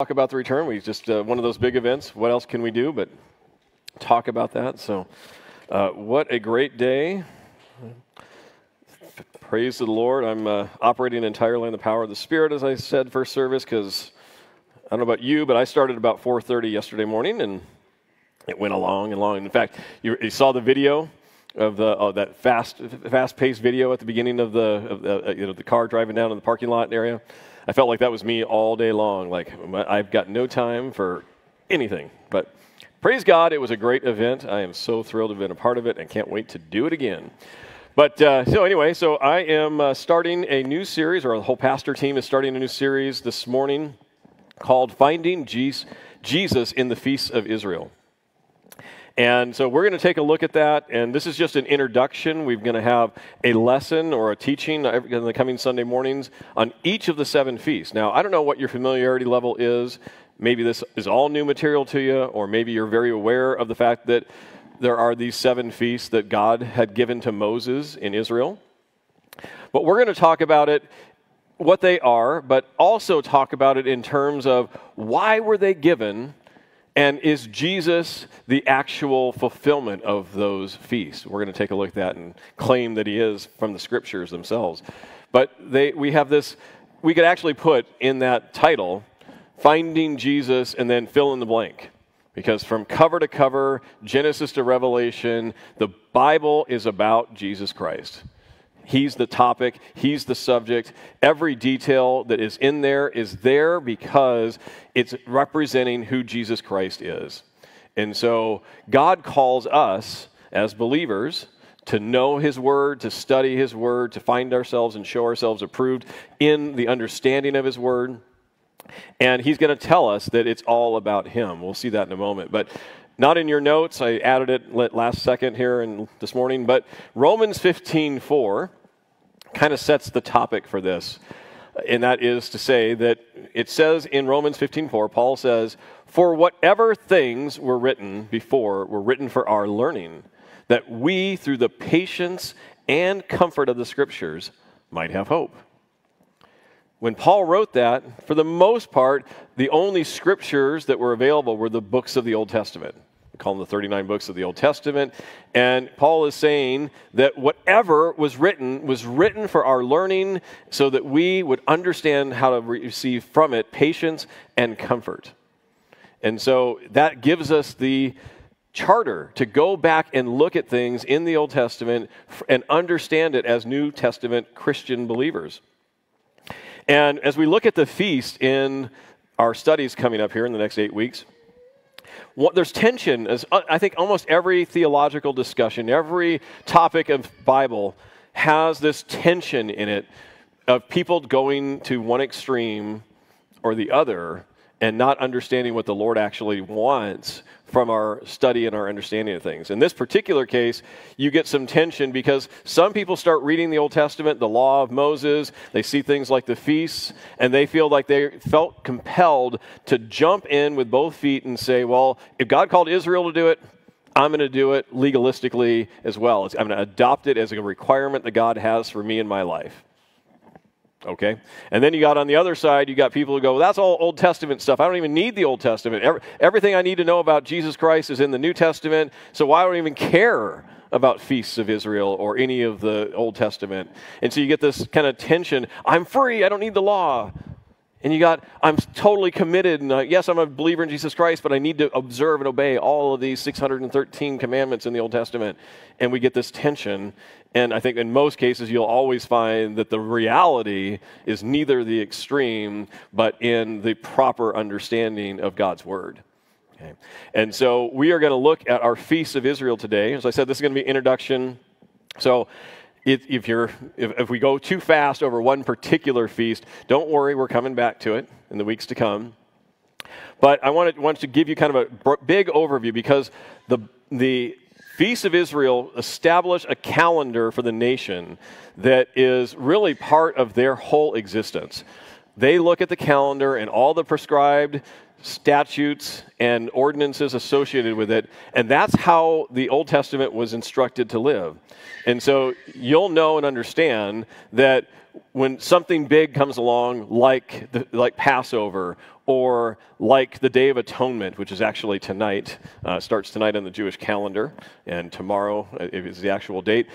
talk about the return. We just uh, one of those big events. What else can we do but talk about that? So, uh, what a great day! Praise the Lord. I'm uh, operating entirely in the power of the Spirit, as I said first service, because I don't know about you, but I started about 4:30 yesterday morning, and it went along and along. In fact, you, you saw the video of the oh, that fast fast-paced video at the beginning of the of the, uh, you know the car driving down in the parking lot area. I felt like that was me all day long. Like I've got no time for anything. But praise God, it was a great event. I am so thrilled to have been a part of it and can't wait to do it again. But uh, so anyway, so I am uh, starting a new series, or the whole pastor team is starting a new series this morning called "Finding Jesus in the Feasts of Israel." And so we're going to take a look at that. And this is just an introduction. We're going to have a lesson or a teaching in the coming Sunday mornings on each of the seven feasts. Now, I don't know what your familiarity level is. Maybe this is all new material to you, or maybe you're very aware of the fact that there are these seven feasts that God had given to Moses in Israel. But we're going to talk about it what they are, but also talk about it in terms of why were they given and is Jesus the actual fulfillment of those feasts? We're going to take a look at that and claim that he is from the scriptures themselves. But they, we have this, we could actually put in that title, Finding Jesus, and then fill in the blank. Because from cover to cover, Genesis to Revelation, the Bible is about Jesus Christ. He's the topic, He's the subject. Every detail that is in there is there because it's representing who Jesus Christ is. And so God calls us as believers to know His Word, to study His Word, to find ourselves and show ourselves approved in the understanding of His Word. And He's going to tell us that it's all about Him. We'll see that in a moment. But not in your notes. I added it last second here and this morning, but Romans 15:4 kind of sets the topic for this. And that is to say that it says in Romans 15:4, Paul says, "For whatever things were written before were written for our learning, that we through the patience and comfort of the scriptures might have hope." When Paul wrote that, for the most part, the only scriptures that were available were the books of the Old Testament. We call them the 39 books of the Old Testament. And Paul is saying that whatever was written was written for our learning so that we would understand how to receive from it patience and comfort. And so that gives us the charter to go back and look at things in the Old Testament and understand it as New Testament Christian believers. And as we look at the feast in our studies coming up here in the next eight weeks, what, there's tension. As uh, I think almost every theological discussion, every topic of Bible has this tension in it of people going to one extreme or the other and not understanding what the Lord actually wants from our study and our understanding of things. In this particular case, you get some tension because some people start reading the Old Testament, the law of Moses, they see things like the feasts, and they feel like they felt compelled to jump in with both feet and say, well, if God called Israel to do it, I'm going to do it legalistically as well. I'm going to adopt it as a requirement that God has for me in my life. Okay? And then you got on the other side, you got people who go, well, that's all Old Testament stuff. I don't even need the Old Testament. Every, everything I need to know about Jesus Christ is in the New Testament, so why would I even care about feasts of Israel or any of the Old Testament? And so you get this kind of tension I'm free, I don't need the law. And you got, I'm totally committed. And uh, yes, I'm a believer in Jesus Christ, but I need to observe and obey all of these 613 commandments in the Old Testament. And we get this tension. And I think in most cases, you'll always find that the reality is neither the extreme, but in the proper understanding of God's Word. Okay. And so we are going to look at our Feast of Israel today. As I said, this is going to be introduction. So if, if, you're, if, if we go too fast over one particular feast, don't worry, we're coming back to it in the weeks to come. But I wanted, wanted to give you kind of a big overview because the, the Feast of Israel establish a calendar for the nation that is really part of their whole existence. They look at the calendar and all the prescribed statutes and ordinances associated with it, and that's how the Old Testament was instructed to live. And so you'll know and understand that when something big comes along, like, the, like Passover or like the Day of Atonement, which is actually tonight, uh, starts tonight on the Jewish calendar, and tomorrow uh, is the actual date.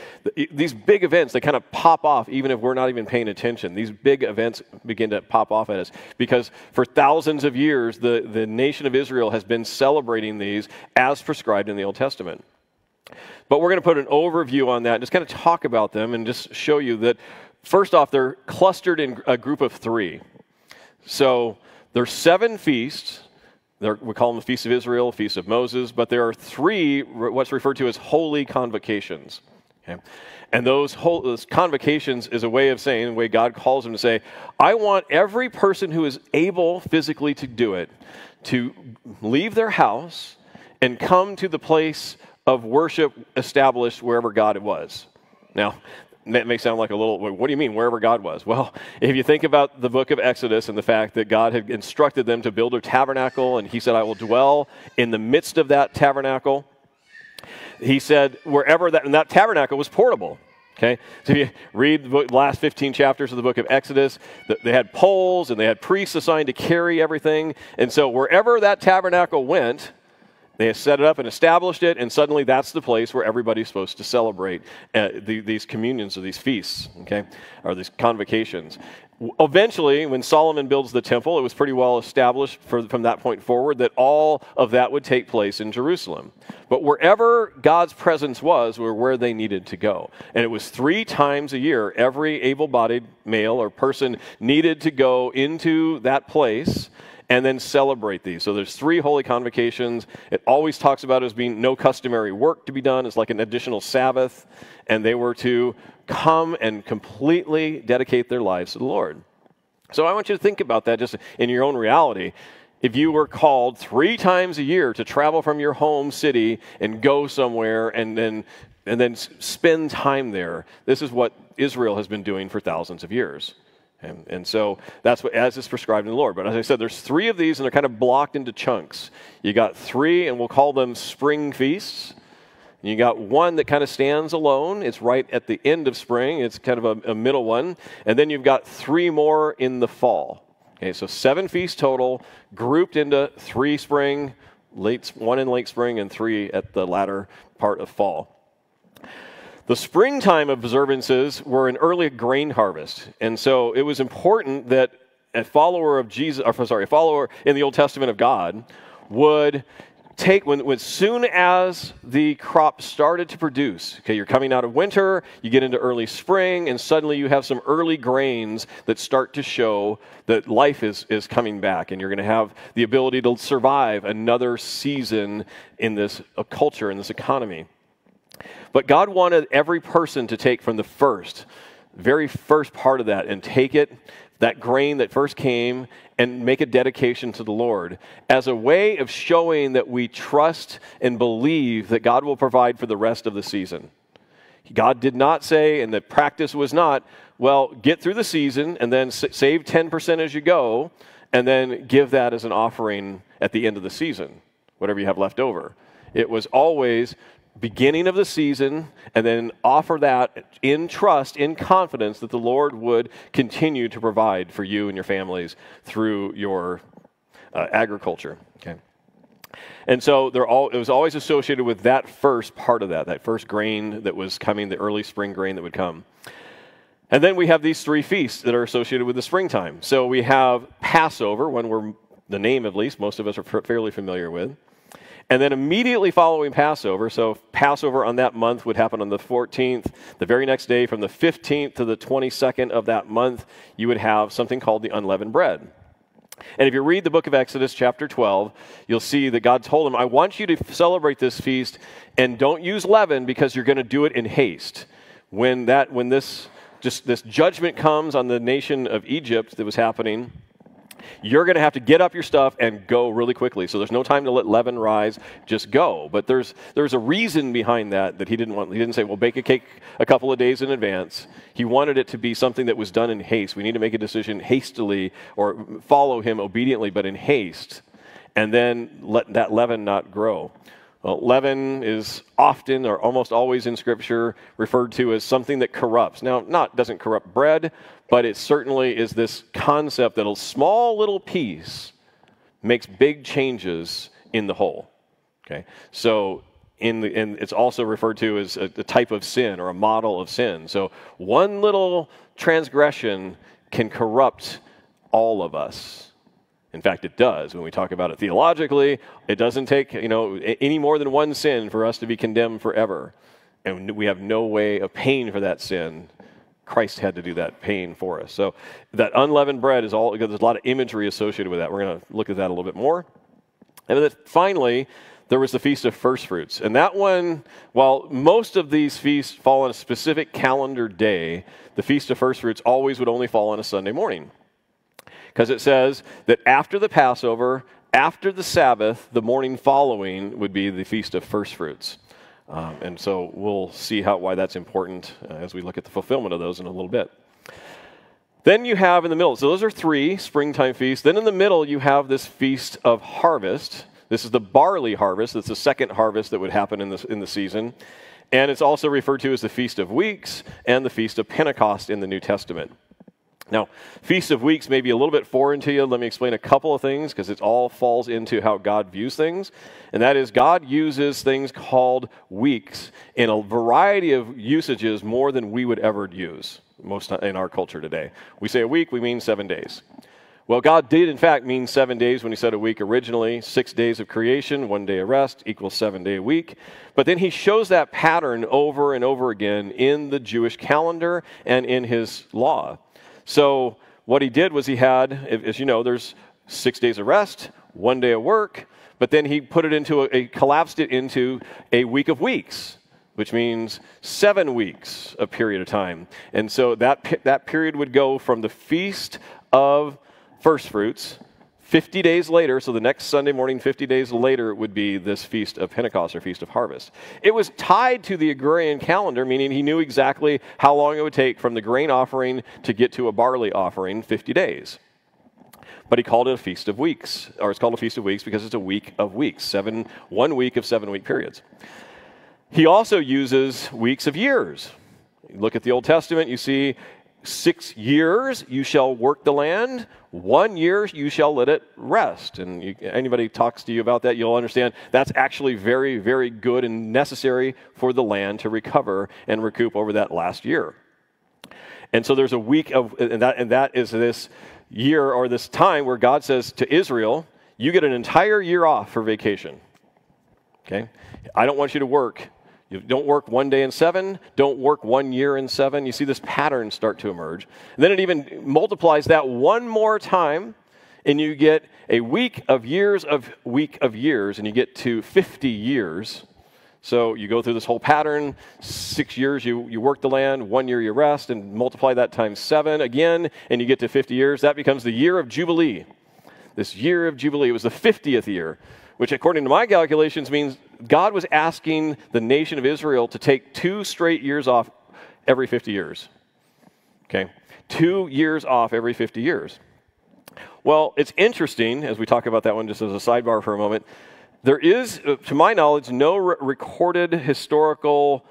These big events, they kind of pop off even if we're not even paying attention. These big events begin to pop off at us because for thousands of years, the, the nation of Israel has been celebrating these as prescribed in the Old Testament. But we're going to put an overview on that, just kind of talk about them and just show you that, first off, they're clustered in a group of three. So, there's seven feasts. They're, we call them the Feast of Israel, Feast of Moses, but there are three, what's referred to as holy convocations. Okay? And those, whole, those convocations is a way of saying, the way God calls them to say, I want every person who is able physically to do it to leave their house and come to the place of worship established wherever God it was. Now, that may sound like a little, what do you mean, wherever God was? Well, if you think about the book of Exodus and the fact that God had instructed them to build a tabernacle, and He said, I will dwell in the midst of that tabernacle. He said, wherever that, and that tabernacle was portable. Okay, so if you read the book, last 15 chapters of the book of Exodus, they had poles and they had priests assigned to carry everything. And so wherever that tabernacle went, they set it up and established it, and suddenly that's the place where everybody's supposed to celebrate uh, the, these communions or these feasts, okay, or these convocations. Eventually, when Solomon builds the temple, it was pretty well established for, from that point forward that all of that would take place in Jerusalem. But wherever God's presence was, were where they needed to go. And it was three times a year, every able bodied male or person needed to go into that place and then celebrate these. So there's three holy convocations. It always talks about as being no customary work to be done. It's like an additional Sabbath, and they were to come and completely dedicate their lives to the Lord. So I want you to think about that just in your own reality. If you were called three times a year to travel from your home city and go somewhere and then and then spend time there, this is what Israel has been doing for thousands of years. And, and, so that's what, as is prescribed in the Lord. But as I said, there's three of these, and they're kind of blocked into chunks. You got three, and we'll call them spring feasts. You got one that kind of stands alone. It's right at the end of spring. It's kind of a, a middle one. And then you've got three more in the fall. Okay, so seven feasts total, grouped into three spring, late one in late spring, and three at the latter part of fall. The springtime observances were an early grain harvest. And so it was important that a follower of Jesus, or sorry, a follower in the Old Testament of God would take when, when soon as the crop started to produce okay you're coming out of winter you get into early spring and suddenly you have some early grains that start to show that life is, is coming back and you're going to have the ability to survive another season in this culture in this economy but God wanted every person to take from the first, very first part of that, and take it, that grain that first came, and make a dedication to the Lord as a way of showing that we trust and believe that God will provide for the rest of the season. God did not say, and the practice was not, well, get through the season and then save 10% as you go, and then give that as an offering at the end of the season, whatever you have left over. It was always beginning of the season and then offer that in trust, in confidence that the Lord would continue to provide for you and your families through your uh, agriculture. Okay. And so all, it was always associated with that first part of that, that first grain that was coming, the early spring grain that would come. And then we have these three feasts that are associated with the springtime. So we have Passover, when we're, the name at least, most of us are fairly familiar with. And then immediately following Passover, so Passover on that month would happen on the 14th. The very next day, from the 15th to the 22nd of that month, you would have something called the unleavened bread. And if you read the book of Exodus, chapter 12, you'll see that God told him, I want you to celebrate this feast and don't use leaven because you're going to do it in haste. When, that, when this, just this judgment comes on the nation of Egypt that was happening, you're going to have to get up your stuff and go really quickly. So there's no time to let leaven rise. Just go. But there's there's a reason behind that that he didn't want. He didn't say, "Well, bake a cake a couple of days in advance." He wanted it to be something that was done in haste. We need to make a decision hastily or follow him obediently, but in haste, and then let that leaven not grow. Leaven is often or almost always in Scripture referred to as something that corrupts. Now, not doesn't corrupt bread, but it certainly is this concept that a small little piece makes big changes in the whole. Okay, so in the, and it's also referred to as a, a type of sin or a model of sin. So one little transgression can corrupt all of us. In fact, it does. When we talk about it theologically, it doesn't take you know any more than one sin for us to be condemned forever, and we have no way of paying for that sin. Christ had to do that pain for us. So that unleavened bread is all. There's a lot of imagery associated with that. We're going to look at that a little bit more, and then finally, there was the Feast of First Fruits. And that one, while most of these feasts fall on a specific calendar day, the Feast of First Fruits always would only fall on a Sunday morning. Because it says that after the Passover, after the Sabbath, the morning following would be the Feast of First Fruits. Um, and so we'll see how, why that's important uh, as we look at the fulfillment of those in a little bit. Then you have in the middle, so those are three springtime feasts. Then in the middle, you have this Feast of Harvest. This is the barley harvest. That's the second harvest that would happen in the, in the season. And it's also referred to as the Feast of Weeks and the Feast of Pentecost in the New Testament. Now, Feast of Weeks may be a little bit foreign to you. Let me explain a couple of things because it all falls into how God views things. And that is, God uses things called weeks in a variety of usages more than we would ever use most in our culture today. We say a week, we mean seven days. Well, God did, in fact, mean seven days when He said a week originally. Six days of creation, one day of rest equals seven day week. But then He shows that pattern over and over again in the Jewish calendar and in His law. So, what He did was He had, as you know, there's six days of rest, one day of work, but then He put it into a, a collapsed it into a week of weeks which means seven weeks a period of time. And so that, that period would go from the feast of first fruits. 50 days later, so the next Sunday morning, 50 days later, would be this Feast of Pentecost or Feast of Harvest. It was tied to the agrarian calendar, meaning he knew exactly how long it would take from the grain offering to get to a barley offering 50 days. But he called it a Feast of Weeks, or it's called a Feast of Weeks because it's a week of weeks, seven, one week of seven week periods. He also uses weeks of years. Look at the Old Testament, you see six years you shall work the land one year you shall let it rest. And you, anybody talks to you about that you'll understand that's actually very very good and necessary for the land to recover and recoup over that last year. And so there's a week of and that, and that is this year or this time where god says to israel you get an entire year off for vacation. Okay? I don't want you to work you don't work one day in seven, don't work one year in seven. You see this pattern start to emerge. And then it even multiplies that one more time, and you get a week of years of week of years, and you get to 50 years. So you go through this whole pattern. Six years you, you work the land, one year you rest, and multiply that times seven again, and you get to 50 years. That becomes the year of Jubilee. This year of Jubilee. It was the 50th year which according to my calculations means God was asking the nation of Israel to take two straight years off every 50 years. Okay? Two years off every 50 years. Well, it's interesting, as we talk about that one just as a sidebar for a moment, there is, uh, to my knowledge, no re- recorded historical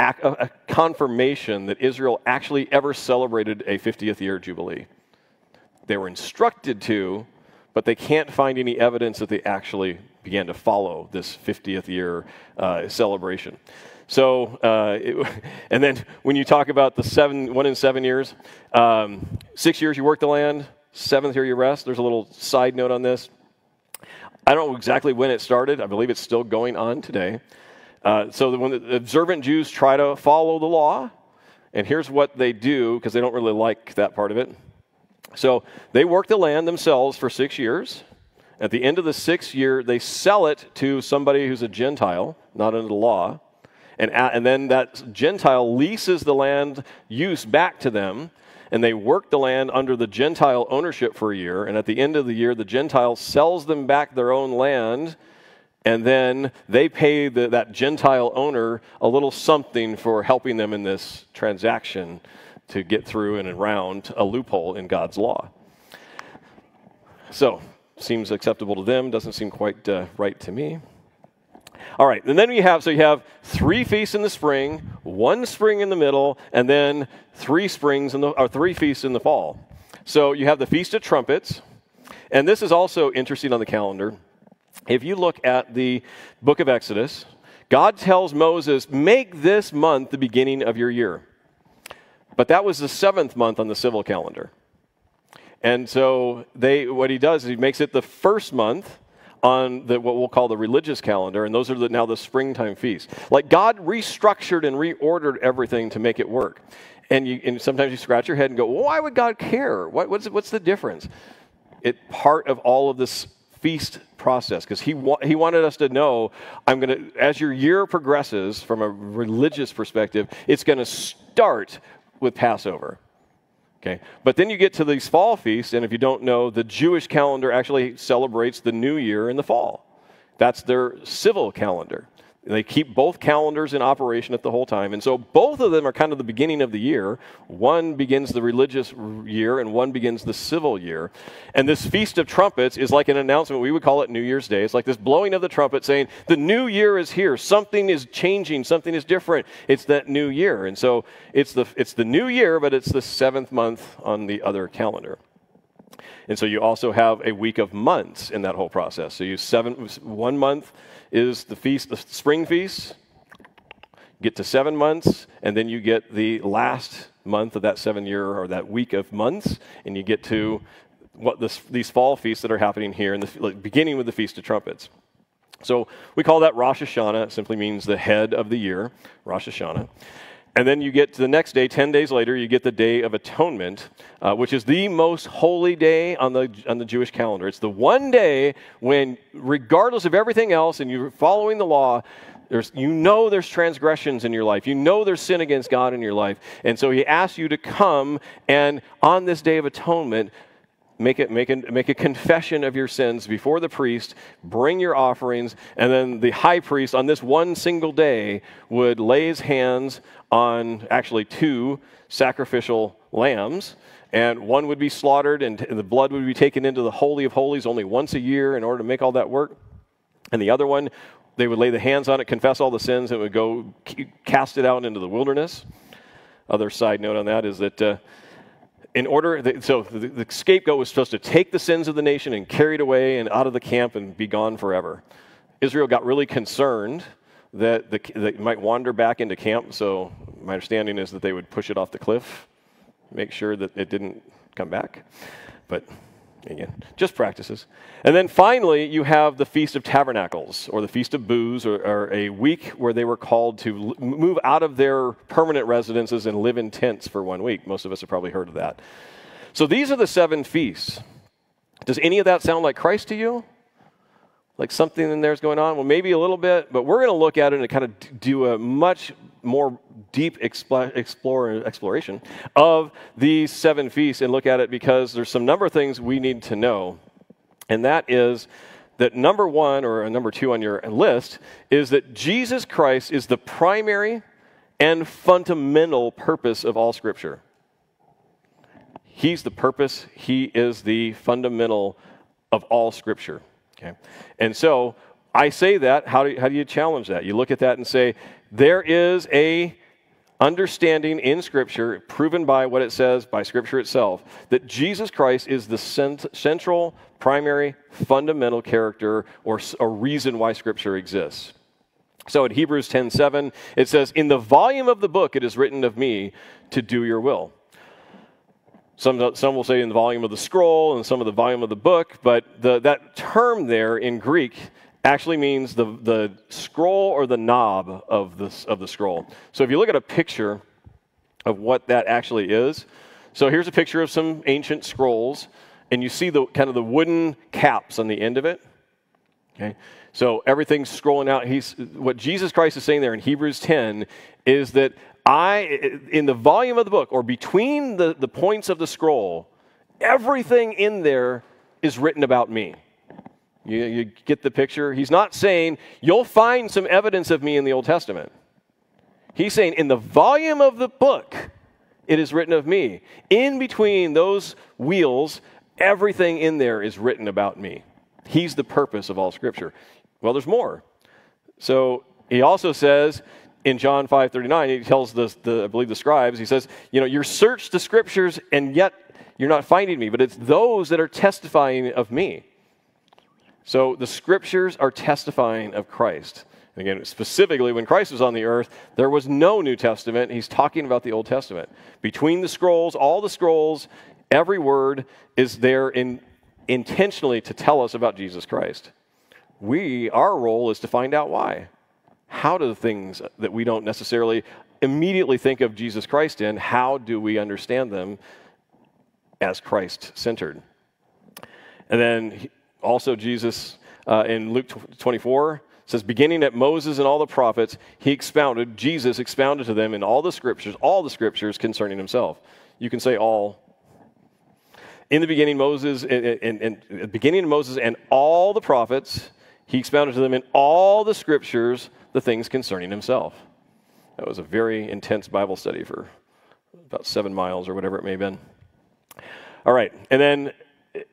ac- a, a confirmation that Israel actually ever celebrated a 50th year Jubilee. They were instructed to, but they can't find any evidence that they actually began to follow this 50th year uh, celebration. So, uh, it, and then when you talk about the seven, one in seven years, um, six years you work the land, seventh year you rest. There's a little side note on this. I don't know exactly when it started. I believe it's still going on today. Uh, so when the observant Jews try to follow the law, and here's what they do because they don't really like that part of it. So they work the land themselves for six years. At the end of the sixth year, they sell it to somebody who's a Gentile, not under the law. And, and then that Gentile leases the land use back to them, and they work the land under the Gentile ownership for a year. And at the end of the year, the Gentile sells them back their own land, and then they pay the, that Gentile owner a little something for helping them in this transaction to get through and around a loophole in God's law. So, seems acceptable to them, doesn't seem quite uh, right to me. All right, and then we have so you have three feasts in the spring, one spring in the middle, and then three springs in the or three feasts in the fall. So you have the feast of trumpets, And this is also interesting on the calendar. If you look at the book of Exodus, God tells Moses, Make this month the beginning of your year. But that was the seventh month on the civil calendar. And so they, what he does is he makes it the first month on the, what we'll call the religious calendar, and those are the, now the springtime feasts. Like God restructured and reordered everything to make it work. And, you, and sometimes you scratch your head and go, well, why would God care? What, what's, what's the difference? It part of all of this feast process because he, wa- he wanted us to know i'm going to as your year progresses from a religious perspective it's going to start with passover Okay. But then you get to these fall feasts, and if you don't know, the Jewish calendar actually celebrates the new year in the fall. That's their civil calendar. They keep both calendars in operation at the whole time. And so both of them are kind of the beginning of the year. One begins the religious year and one begins the civil year. And this Feast of Trumpets is like an announcement. We would call it New Year's Day. It's like this blowing of the trumpet saying, the new year is here. Something is changing. Something is different. It's that new year. And so it's the, it's the new year, but it's the seventh month on the other calendar. And so you also have a week of months in that whole process. So you seven, one month is the feast, the spring feast. Get to seven months, and then you get the last month of that seven year or that week of months, and you get to what this, these fall feasts that are happening here, in the, like, beginning with the Feast of Trumpets. So we call that Rosh Hashanah. It simply means the head of the year, Rosh Hashanah. And then you get to the next day, 10 days later, you get the Day of Atonement, uh, which is the most holy day on the, on the Jewish calendar. It's the one day when, regardless of everything else, and you're following the law, there's, you know there's transgressions in your life. You know there's sin against God in your life. And so he asks you to come and on this Day of Atonement, make, it, make, a, make a confession of your sins before the priest, bring your offerings, and then the high priest on this one single day would lay his hands on actually two sacrificial lambs. And one would be slaughtered, and the blood would be taken into the Holy of Holies only once a year in order to make all that work. And the other one, they would lay the hands on it, confess all the sins, and would go cast it out into the wilderness. Other side note on that is that uh, in order, so the, the scapegoat was supposed to take the sins of the nation and carry it away and out of the camp and be gone forever. Israel got really concerned that the, that might wander back into camp, so my understanding is that they would push it off the cliff, make sure that it didn't come back. But again, just practices. And then finally, you have the Feast of Tabernacles, or the Feast of Booths, or, or, a week where they were called to move out of their permanent residences and live in tents for one week. Most of us have probably heard of that. So these are the seven feasts. Does any of that sound like Christ to you? Like something in there is going on? Well, maybe a little bit, but we're going to look at it and kind of do a much more deep explore, exploration of these seven feasts and look at it because there's some number of things we need to know. And that is that number one or number two on your list is that Jesus Christ is the primary and fundamental purpose of all Scripture. He's the purpose, He is the fundamental of all Scripture. Okay? And so I say that, how do, you, how do you challenge that? You look at that and say, there is a understanding in Scripture, proven by what it says, by Scripture itself, that Jesus Christ is the cent- central, primary, fundamental character or a reason why Scripture exists. So in Hebrews 10:7, it says, "In the volume of the book it is written of me to do your will." Some, some will say in the volume of the scroll and some of the volume of the book, but the, that term there in Greek actually means the, the scroll or the knob of the, of the scroll. So if you look at a picture of what that actually is, so here's a picture of some ancient scrolls, and you see the kind of the wooden caps on the end of it. Okay, so everything's scrolling out. He's what Jesus Christ is saying there in Hebrews 10 is that I, in the volume of the book, or between the, the points of the scroll, everything in there is written about me. You, you get the picture? He's not saying, you'll find some evidence of me in the Old Testament. He's saying, in the volume of the book, it is written of me. In between those wheels, everything in there is written about me. He's the purpose of all Scripture. Well, there's more. So he also says, in John 5:39, he tells the, the, I believe the scribes, he says, you know, you're searched the scriptures and yet you're not finding me, but it's those that are testifying of me. So the scriptures are testifying of Christ. And again, specifically when Christ was on the earth, there was no New Testament. He's talking about the Old Testament. Between the scrolls, all the scrolls, every word is there in, intentionally to tell us about Jesus Christ. We, our role is to find out why. How do the things that we don't necessarily immediately think of Jesus Christ in, how do we understand them as Christ centered? And then also, Jesus uh, in Luke 24 says, beginning at Moses and all the prophets, he expounded, Jesus expounded to them in all the scriptures, all the scriptures concerning himself. You can say all. In the beginning, Moses, in, in, in the beginning of Moses and all the prophets, he expounded to them in all the scriptures the things concerning himself. That was a very intense Bible study for about seven miles or whatever it may have been. All right, and then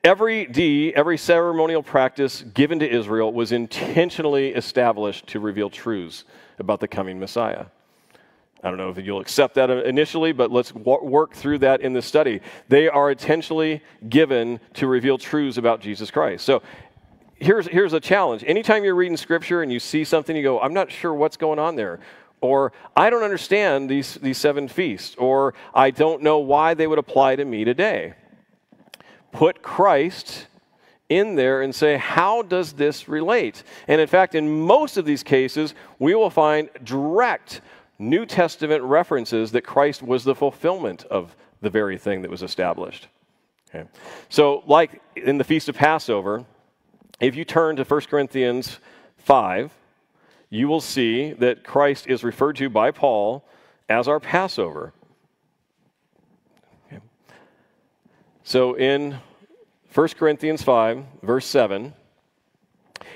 every D, every ceremonial practice given to Israel was intentionally established to reveal truths about the coming Messiah. I don't know if you'll accept that initially, but let's work through that in the study. They are intentionally given to reveal truths about Jesus Christ. So here's, here's a challenge. Anytime you're reading scripture and you see something, you go, I'm not sure what's going on there. Or I don't understand these, these seven feasts. Or I don't know why they would apply to me today put Christ in there and say, how does this relate? And in fact, in most of these cases, we will find direct New Testament references that Christ was the fulfillment of the very thing that was established. Okay. So, like in the Feast of Passover, if you turn to 1 Corinthians 5, you will see that Christ is referred to by Paul as our Passover. So in 1 Corinthians 5, verse 7,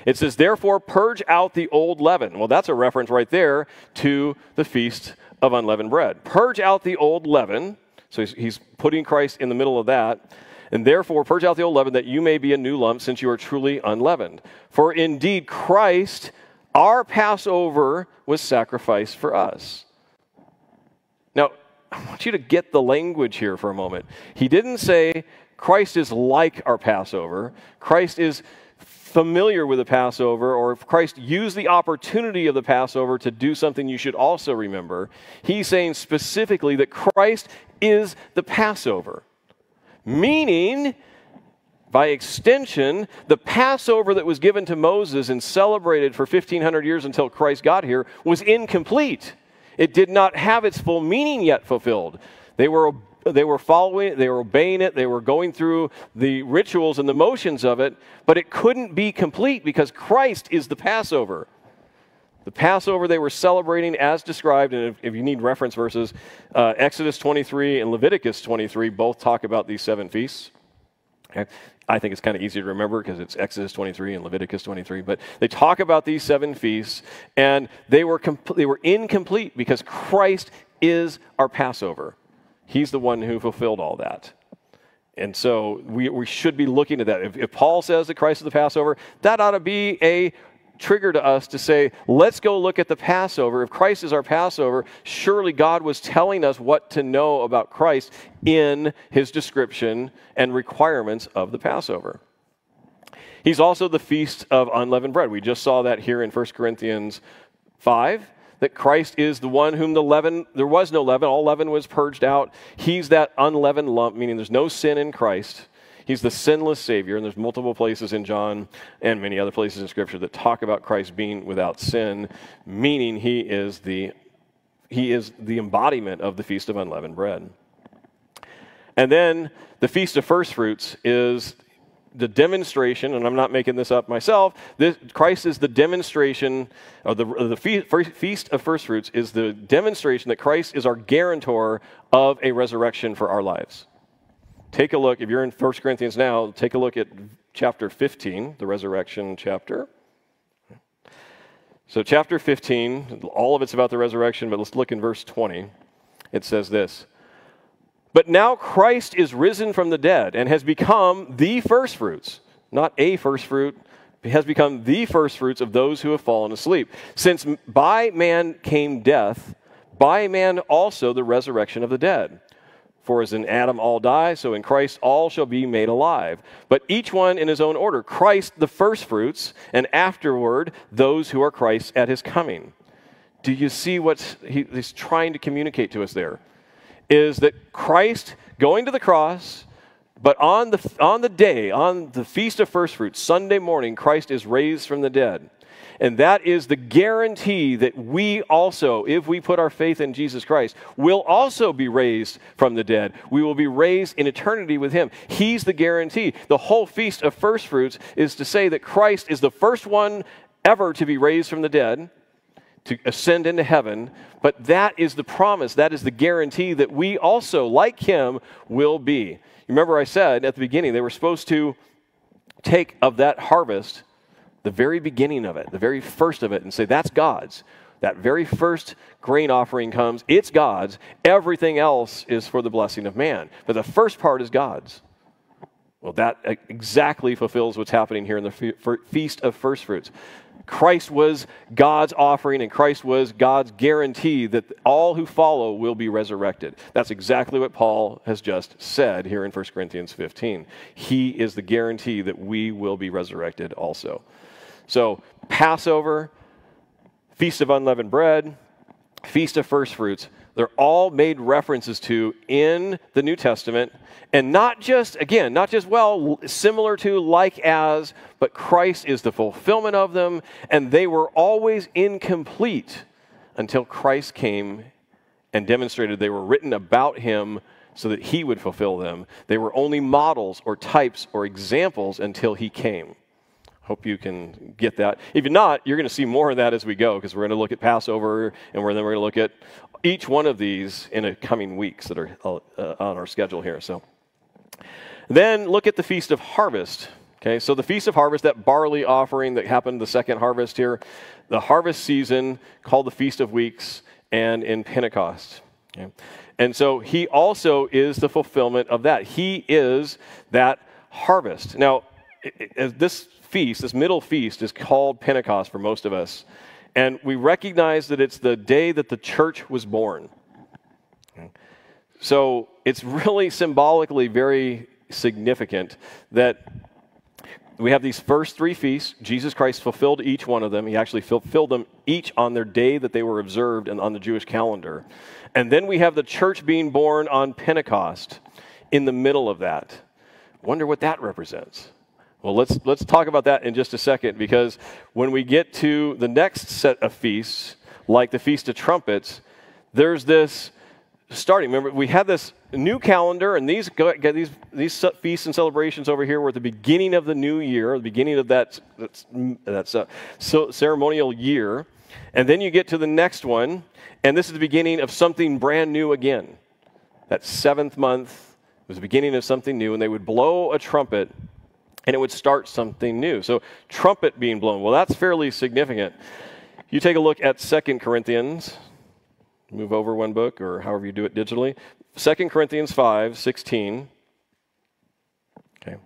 it says, Therefore, purge out the old leaven. Well, that's a reference right there to the feast of unleavened bread. Purge out the old leaven. So he's, he's putting Christ in the middle of that. And therefore, purge out the old leaven that you may be a new lump, since you are truly unleavened. For indeed, Christ, our Passover, was sacrificed for us. I want you to get the language here for a moment. He didn't say Christ is like our Passover. Christ is familiar with the Passover, or if Christ used the opportunity of the Passover to do something you should also remember, he's saying specifically that Christ is the Passover. Meaning, by extension, the Passover that was given to Moses and celebrated for 1,500 years until Christ got here was incomplete. It did not have its full meaning yet fulfilled. They were, they were following it, they were obeying it, they were going through the rituals and the motions of it, but it couldn't be complete because Christ is the Passover. The Passover they were celebrating as described, and if, if you need reference verses, uh, Exodus 23 and Leviticus 23 both talk about these seven feasts. Okay? I think it's kind of easy to remember because it's Exodus 23 and Leviticus 23. But they talk about these seven feasts, and they were, they were incomplete because Christ is our Passover. He's the one who fulfilled all that. And so we, we should be looking at that. If, if Paul says that Christ is the Passover, that ought to be a trigger to us to say, let's go look at the Passover. If Christ is our Passover, surely God was telling us what to know about Christ in his description and requirements of the Passover. He's also the feast of unleavened bread. We just saw that here in 1 Corinthians 5 that Christ is the one whom the leaven, there was no leaven, all leaven was purged out. He's that unleavened lump, meaning there's no sin in Christ. He's the sinless Savior, and there's multiple places in John and many other places in Scripture that talk about Christ being without sin, meaning he is the, he is the embodiment of the Feast of Unleavened Bread. And then the Feast of First Fruits is the demonstration, and I'm not making this up myself, this, Christ is the demonstration, of the, the Feast of First Fruits is the demonstration that Christ is our guarantor of a resurrection for our lives. Take a look, if you're in 1 Corinthians now, take a look at chapter 15, the resurrection chapter. So, chapter 15, all of it's about the resurrection, but let's look in verse 20. It says this But now Christ is risen from the dead and has become the firstfruits, not a firstfruit, has become the first fruits of those who have fallen asleep. Since by man came death, by man also the resurrection of the dead. For as in Adam all die, so in Christ all shall be made alive. But each one in his own order Christ the firstfruits, and afterward those who are Christ at his coming. Do you see what he's trying to communicate to us there? Is that Christ going to the cross, but on the, on the day, on the Feast of Firstfruits, Sunday morning, Christ is raised from the dead. And that is the guarantee that we also, if we put our faith in Jesus Christ, will also be raised from the dead. We will be raised in eternity with Him. He's the guarantee. The whole Feast of First Fruits is to say that Christ is the first one ever to be raised from the dead, to ascend into heaven. But that is the promise, that is the guarantee that we also, like Him, will be. Remember, I said at the beginning, they were supposed to take of that harvest the very beginning of it, the very first of it, and say, that's God's. That very first grain offering comes, it's God's. Everything else is for the blessing of man. But the first part is God's. Well, that exactly fulfills what's happening here in the Feast of First Fruits. Christ was God's offering and Christ was God's guarantee that all who follow will be resurrected. That's exactly what Paul has just said here in 1 Corinthians 15. He is the guarantee that we will be resurrected also. So, Passover, Feast of Unleavened Bread, Feast of First Fruits, they're all made references to in the New Testament. And not just, again, not just, well, similar to, like as, but Christ is the fulfillment of them. And they were always incomplete until Christ came and demonstrated they were written about him so that he would fulfill them. They were only models or types or examples until he came. Hope you can get that. If you're not, you're going to see more of that as we go because we're going to look at Passover and we're, then we're going to look at each one of these in the coming weeks that are uh, on our schedule here. So, then look at the Feast of Harvest. Okay, so the Feast of Harvest, that barley offering that happened the second harvest here, the harvest season called the Feast of Weeks, and in Pentecost. Okay. And so he also is the fulfillment of that. He is that harvest. Now, this feast, this middle feast, is called Pentecost for most of us. And we recognize that it's the day that the church was born. So it's really symbolically very significant that we have these first three feasts. Jesus Christ fulfilled each one of them. He actually fulfilled them each on their day that they were observed and on the Jewish calendar. And then we have the church being born on Pentecost in the middle of that. Wonder what that represents. Well, let's, let's talk about that in just a second because when we get to the next set of feasts, like the Feast of Trumpets, there's this starting. Remember, we had this new calendar, and these, these, these feasts and celebrations over here were at the beginning of the new year, the beginning of that, that's, that's ceremonial year. And then you get to the next one, and this is the beginning of something brand new again. That seventh month was the beginning of something new, and they would blow a trumpet and it would start something new. So, trumpet being blown, well, that's fairly significant. You take a look at Second Corinthians, move over one book or however you do it digitally. Second Corinthians 5 16. Okay.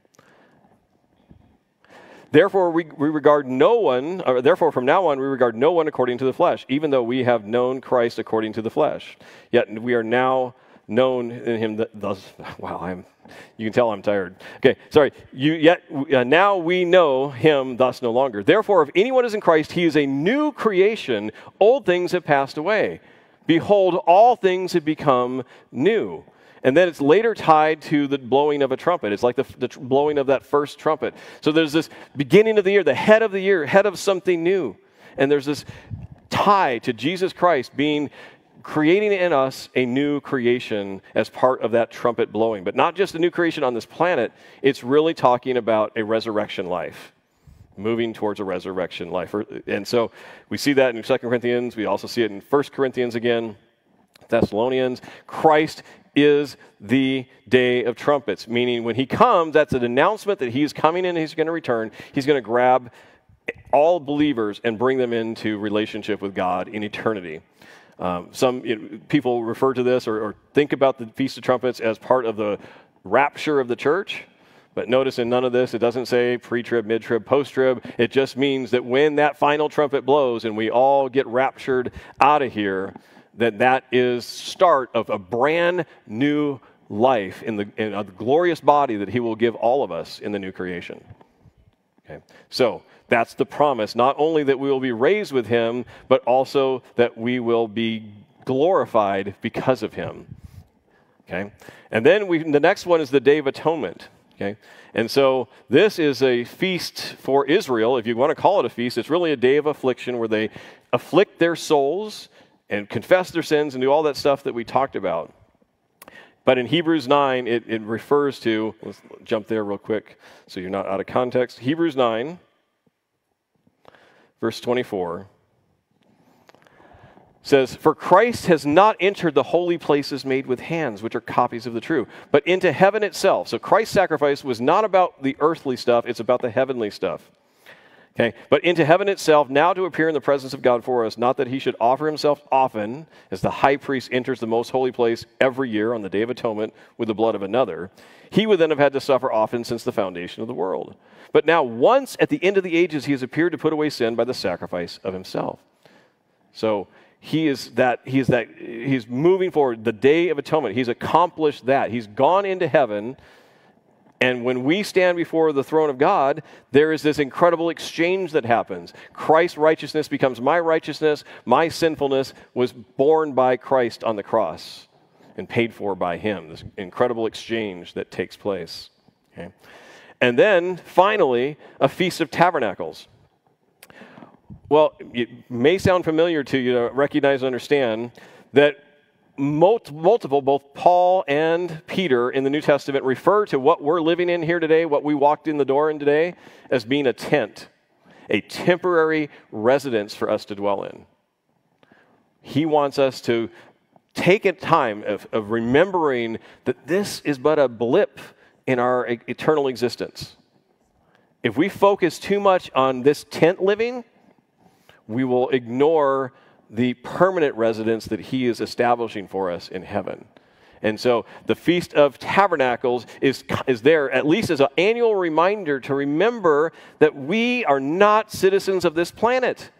Therefore, we, we regard no one, or therefore, from now on, we regard no one according to the flesh, even though we have known Christ according to the flesh. Yet we are now known in him that thus. Wow, I'm you can tell I'm tired. Okay, sorry. You, yet uh, now we know him thus no longer. Therefore, if anyone is in Christ, he is a new creation. Old things have passed away. Behold, all things have become new. And then it's later tied to the blowing of a trumpet. It's like the, the blowing of that first trumpet. So there's this beginning of the year, the head of the year, head of something new. And there's this tie to Jesus Christ being creating in us a new creation as part of that trumpet blowing. But not just a new creation on this planet, it's really talking about a resurrection life, moving towards a resurrection life. And so we see that in 2 Corinthians, we also see it in 1 Corinthians again, Thessalonians. Christ is the day of trumpets, meaning when he comes, that's an announcement that he's coming and he's going to return. He's going to grab all believers and bring them into relationship with God in eternity. Um, some you know, people refer to this or, or, think about the Feast of Trumpets as part of the rapture of the church, But notice in none of this, it doesn't say pre trib, mid trib, post trib. It just means that when that final trumpet blows and we all get raptured out of here, that that is start of a brand new life in the in a glorious body that he will give all of us in the new creation. Okay. So, that's the promise, not only that we will be raised with him, but also that we will be glorified because of him. Okay? And then we, the next one is the Day of Atonement. Okay? And so this is a feast for Israel. If you want to call it a feast, it's really a day of affliction where they afflict their souls and confess their sins and do all that stuff that we talked about. But in Hebrews 9, it, it refers to, let's jump there real quick so you're not out of context. Hebrews 9, verse 24 says, For Christ has not entered the holy places made with hands, which are copies of the true, but into heaven itself. So Christ's sacrifice was not about the earthly stuff, it's about the heavenly stuff. Okay, but into heaven itself, now to appear in the presence of God for us, not that he should offer himself often, as the high priest enters the most holy place every year on the Day of Atonement with the blood of another. He would then have had to suffer often since the foundation of the world. But now, once at the end of the ages, he has appeared to put away sin by the sacrifice of himself. So he is that he is that he's moving forward the day of atonement he's accomplished that he's gone into heaven and when we stand before the throne of God, there is this incredible exchange that happens. Christ's righteousness becomes my righteousness. My sinfulness was borne by Christ on the cross and paid for by Him. This incredible exchange that takes place. Okay? And then, finally, a Feast of Tabernacles. Well, it may sound familiar to you to recognize and understand that multiple, both Paul and Peter in the New Testament refer to what we're living in here today, what we walked in the door in today, as being a tent, a temporary residence for us to dwell in. He wants us to take a time of, of remembering that this is but a blip in our eternal existence. If we focus too much on this tent living, we will ignore the permanent residence that he is establishing for us in heaven. And so the Feast of Tabernacles is, is there at least as an annual reminder to remember that we are not citizens of this planet.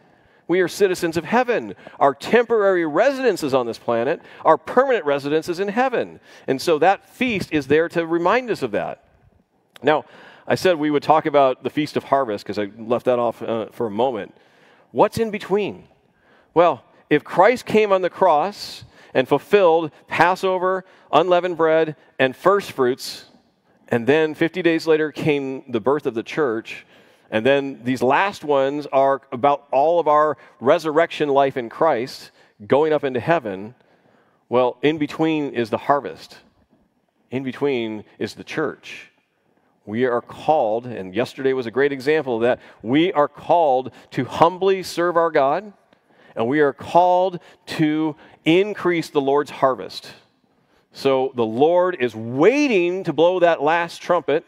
We are citizens of heaven. Our temporary residence is on this planet, our permanent residence is in heaven. And so that feast is there to remind us of that. Now, I said we would talk about the Feast of Harvest because I left that off uh, for a moment. What's in between? Well, if Christ came on the cross and fulfilled Passover, unleavened bread, and first fruits, and then 50 days later came the birth of the church, and then these last ones are about all of our resurrection life in Christ, going up into heaven. Well, in between is the harvest, in between is the church. We are called, and yesterday was a great example of that. We are called to humbly serve our God and we are called to increase the Lord's harvest. So the Lord is waiting to blow that last trumpet.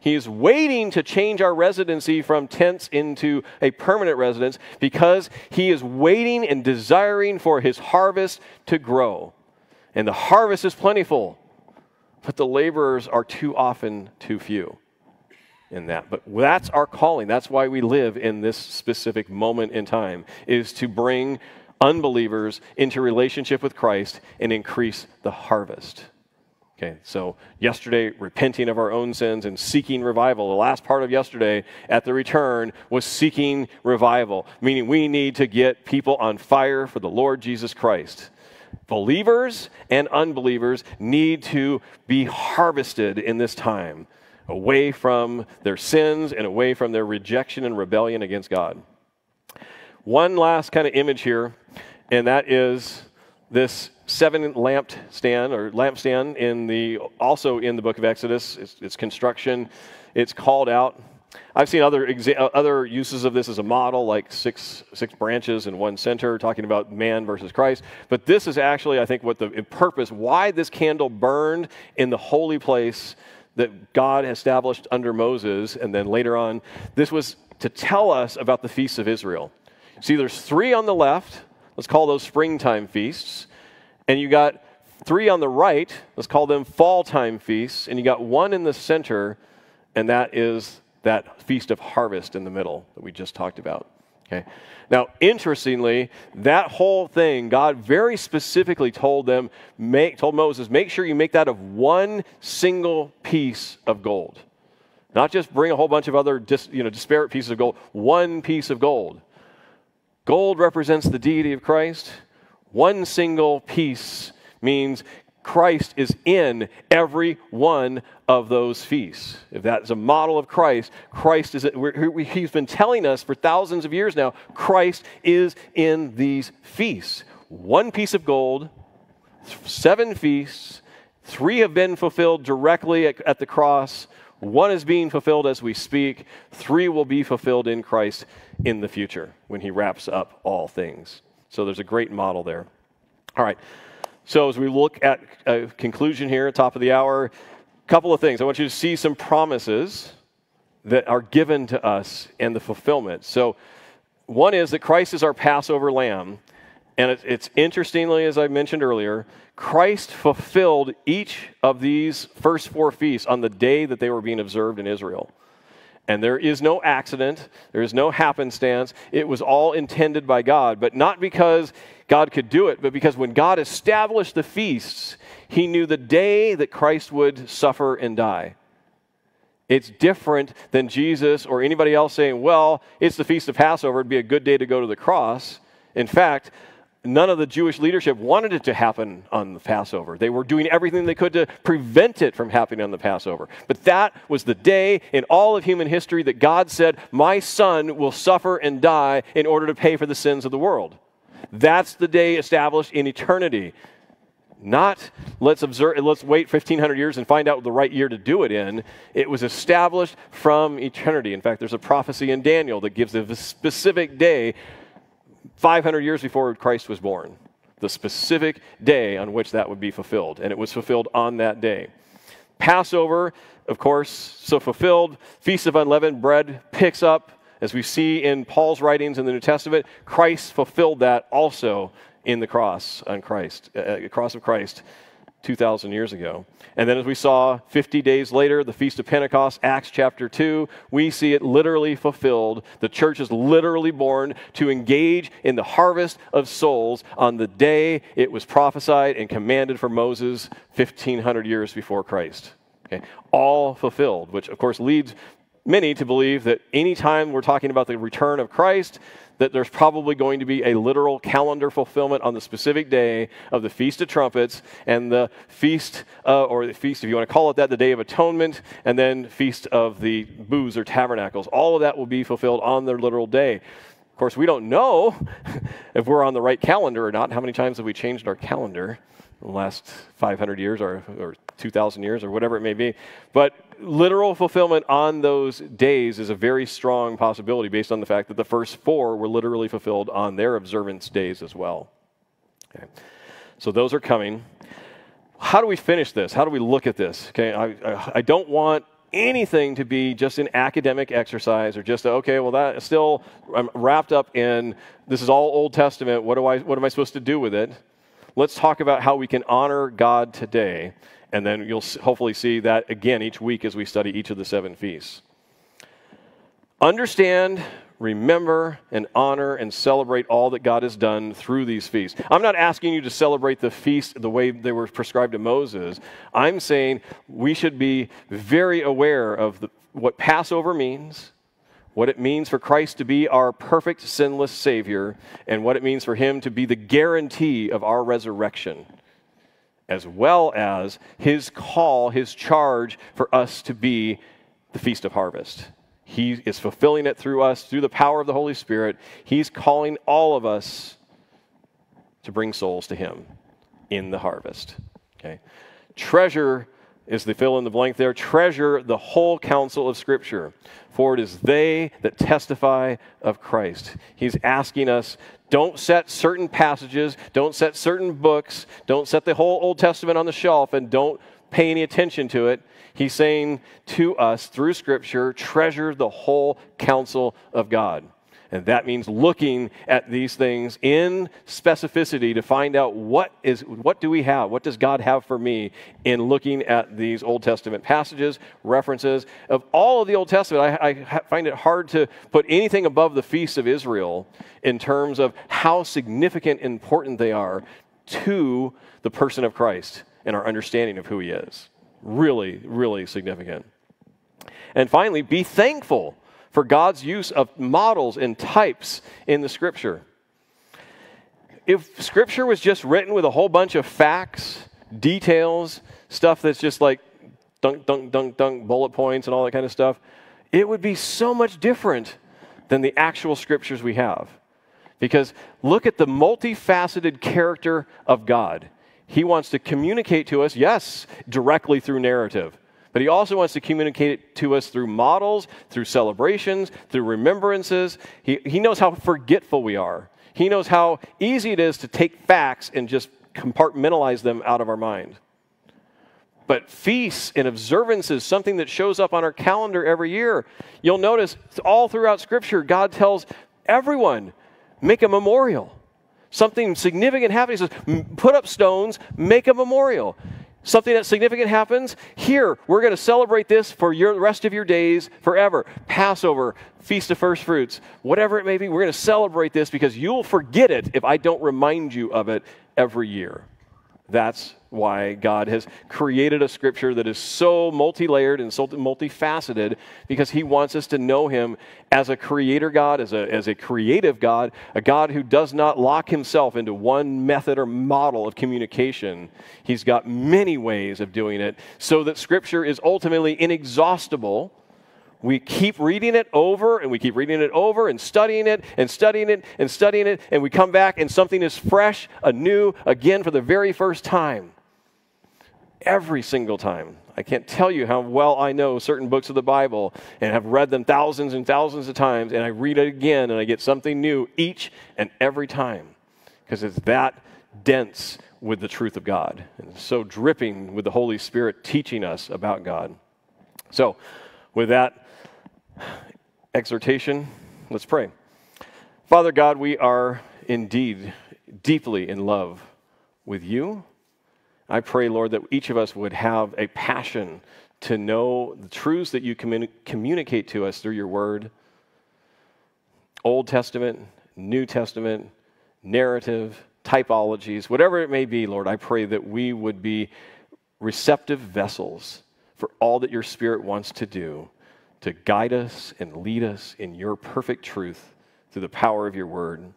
He is waiting to change our residency from tents into a permanent residence because he is waiting and desiring for his harvest to grow. And the harvest is plentiful, but the laborers are too often too few in that. But that's our calling. That's why we live in this specific moment in time is to bring unbelievers into relationship with Christ and increase the harvest. Okay, so yesterday, repenting of our own sins and seeking revival. The last part of yesterday at the return was seeking revival, meaning we need to get people on fire for the Lord Jesus Christ. Believers and unbelievers need to be harvested in this time away from their sins and away from their rejection and rebellion against God. One last kind of image here, and that is this seven lamp stand or lampstand in the also in the book of Exodus. It's, it's construction. It's called out. I've seen other exa- uh, other uses of this as a model, like six six branches in one center, talking about man versus Christ. But this is actually, I think, what the purpose why this candle burned in the holy place that God established under Moses, and then later on, this was to tell us about the feasts of Israel. See, there's three on the left. Let's call those springtime feasts. And you got three on the right. Let's call them fall time feasts. And you got one in the center, and that is that feast of harvest in the middle that we just talked about. Okay. Now, interestingly, that whole thing, God very specifically told them, make, told Moses, make sure you make that of one single piece of gold. Not just bring a whole bunch of other dis, you know, disparate pieces of gold, one piece of gold. Gold represents the deity of Christ. One single piece means Christ is in every one of those feasts. If that's a model of Christ, Christ is, he's been telling us for thousands of years now, Christ is in these feasts. One piece of gold, seven feasts, three have been fulfilled directly at, at the cross, one is being fulfilled as we speak, three will be fulfilled in Christ in the future when he wraps up all things. So there's a great model there. All right. So, as we look at a conclusion here, top of the hour, a couple of things. I want you to see some promises that are given to us and the fulfillment. So, one is that Christ is our Passover lamb. And it's, it's interestingly, as I mentioned earlier, Christ fulfilled each of these first four feasts on the day that they were being observed in Israel. And there is no accident, there is no happenstance. It was all intended by God, but not because God could do it, but because when God established the feasts, he knew the day that Christ would suffer and die. It's different than Jesus or anybody else saying, well, it's the Feast of Passover, it'd be a good day to go to the cross. In fact, none of the Jewish leadership wanted it to happen on the Passover. They were doing everything they could to prevent it from happening on the Passover. But that was the day in all of human history that God said, My son will suffer and die in order to pay for the sins of the world. That's the day established in eternity. Not let's observe, let's wait 1500 years and find out the right year to do it in. It was established from eternity. In fact, there's a prophecy in Daniel that gives a specific day 500 years before Christ was born, the specific day on which that would be fulfilled. And it was fulfilled on that day. Passover, of course, so fulfilled. Feast of unleavened bread picks up as we see in Paul's writings in the New Testament, Christ fulfilled that also in the cross on Christ, uh, uh cross of Christ 2,000 years ago. And then, as we saw 50 days later, the Feast of Pentecost, Acts chapter 2, we see it literally fulfilled. The church is literally born to engage in the harvest of souls on the day it was prophesied and commanded for Moses 1,500 years before Christ. Okay? All fulfilled, which of course leads many to believe that anytime we're talking about the return of Christ, that there's probably going to be a literal calendar fulfillment on the specific day of the Feast of Trumpets and the Feast, uh, or the Feast, if you want to call it that, the Day of Atonement, and then Feast of the Booths or Tabernacles. All of that will be fulfilled on their literal day. Of course, we don't know if we're on the right calendar or not. How many times have we changed our calendar? In the last 500 years or, or 2,000 years or whatever it may be. But literal fulfillment on those days is a very strong possibility based on the fact that the first four were literally fulfilled on their observance days as well. Okay. So those are coming. How do we finish this? How do we look at this? Okay, I, I, I don't want anything to be just an academic exercise or just okay well that still i'm wrapped up in this is all old testament what do i what am i supposed to do with it let's talk about how we can honor God today. And then you'll hopefully see that again each week as we study each of the seven feasts. Understand, remember, and honor and celebrate all that God has done through these feasts. I'm not asking you to celebrate the feast the way they were prescribed to Moses. I'm saying we should be very aware of the, what Passover means what it means for Christ to be our perfect, sinless Savior, and what it means for Him to be the guarantee of our resurrection, as well as His call, His charge for us to be the Feast of Harvest. He is fulfilling it through us, through the power of the Holy Spirit. He's calling all of us to bring souls to Him in the harvest. Okay? Treasure is the fill in the blank there. Treasure the whole counsel of Scripture, for it is they that testify of Christ. He's asking us don't set certain passages, don't set certain books, don't set the whole Old Testament on the shelf, and don't pay any attention to it. He's saying to us through Scripture, treasure the whole counsel of God. And that means looking at these things in specificity to find out what is what do we have? What does God have for me in looking at these Old Testament passages, references of all of the Old Testament? I, I find it hard to put anything above the feasts of Israel in terms of how significant and important they are to the person of Christ and our understanding of who He is. Really, really significant. And finally, be thankful for God's use of models and types in the scripture. If scripture was just written with a whole bunch of facts, details, stuff that's just like dunk, dunk, dunk, dunk, bullet points and all that kind of stuff, it would be so much different than the actual scriptures we have. Because look at the multifaceted character of God. He wants to communicate to us, yes, directly through narrative but he also wants to communicate it to us through models, through celebrations, through remembrances. He, he knows how forgetful we are. He knows how easy it is to take facts and just compartmentalize them out of our mind. But feasts and observances, something that shows up on our calendar every year, you'll notice all throughout Scripture, God tells everyone, make a memorial. Something significant happens. He says, put up stones, make a memorial something that's significant happens, here, we're going to celebrate this for your rest of your days forever. Passover, Feast of First Fruits, whatever it may be, we're going to celebrate this because you'll forget it if I don't remind you of it every year. That's why God has created a scripture that is so multi layered and so multifaceted because He wants us to know Him as a creator God, as a, as a creative God, a God who does not lock Himself into one method or model of communication. He's got many ways of doing it so that scripture is ultimately inexhaustible we keep reading it over and we keep reading it over and studying it and studying it and studying it, and we come back and something is fresh, anew, again for the very first time. Every single time. I can't tell you how well I know certain books of the Bible and have read them thousands and thousands of times, and I read it again and I get something new each and every time because it's that dense with the truth of God and so dripping with the Holy Spirit teaching us about God. So, with that, exhortation, let's pray. Father God, we are indeed deeply in love with you. I pray, Lord, that each of us would have a passion to know the truths that you communi- communicate to us through your word. Old Testament, New Testament, narrative, typologies, whatever it may be, Lord, I pray that we would be receptive vessels for all that your Spirit wants to do to guide us and lead us in your perfect truth through the power of your word.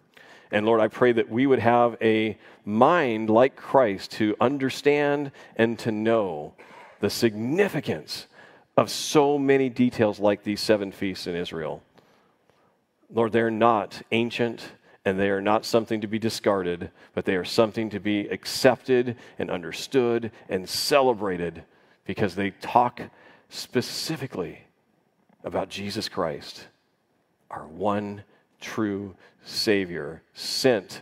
And Lord, I pray that we would have a mind like Christ to understand and to know the significance of so many details like these seven feasts in Israel. Lord, they're not ancient and they are not something to be discarded, but they are something to be accepted and understood and celebrated because they talk specifically about Jesus Christ, our one true Savior, sent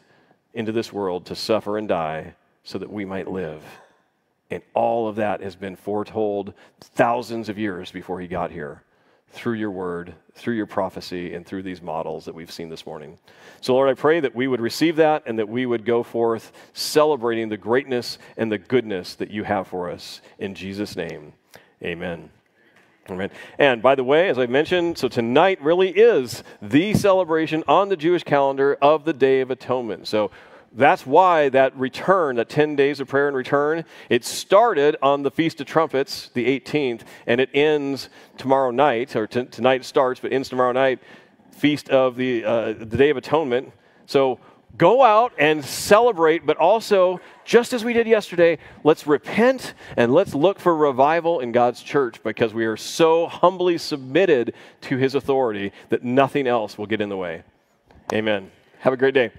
into this world to suffer and die so that we might live. And all of that has been foretold thousands of years before he got here through your word, through your prophecy, and through these models that we've seen this morning. So, Lord, I pray that we would receive that and that we would go forth celebrating the greatness and the goodness that you have for us. In Jesus' name, amen. And by the way, as I mentioned, so tonight really is the celebration on the Jewish calendar of the Day of Atonement. So that's why that return, that 10 days of prayer and return, it started on the Feast of Trumpets, the 18th, and it ends tomorrow night, or t- tonight starts, but ends tomorrow night, Feast of the, uh, the Day of Atonement. So go out and celebrate, but also, just as we did yesterday, let's repent and let's look for revival in God's church because we are so humbly submitted to his authority that nothing else will get in the way. Amen. Have a great day.